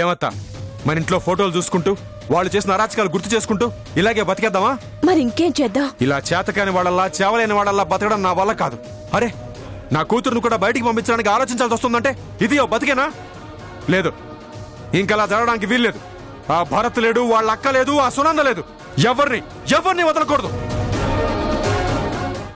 ఏమత్తా? మన ఇంట్లో ఫోటోలు చూసుకుంటూ వాళ్ళు చేసిన అరాచకాలు గుర్తు చేసుకుంటూ ఇలాగే బతికేద్దామా? మరి ఇంకేం చేద్దాం? ఇలా చేతకాని వాళ్ళల్లా చేవలేని వాళ్ళల్లా బతకడం నా వల్ల కాదు. అరే నా కూతురును కూడా బయటికి పంపించడానికి ఆలోచించాల్సి వస్తుందంటే ఇది ఓ బతికేనా? లేదు. ఇంకలా జరగడానికి వీల్లేదు. ఆ భరత్ లేడు వాళ్ళ అక్క లేదు ఆ సునంద లేదు. ఎవరిని ఎవరిని వదలకూడదు?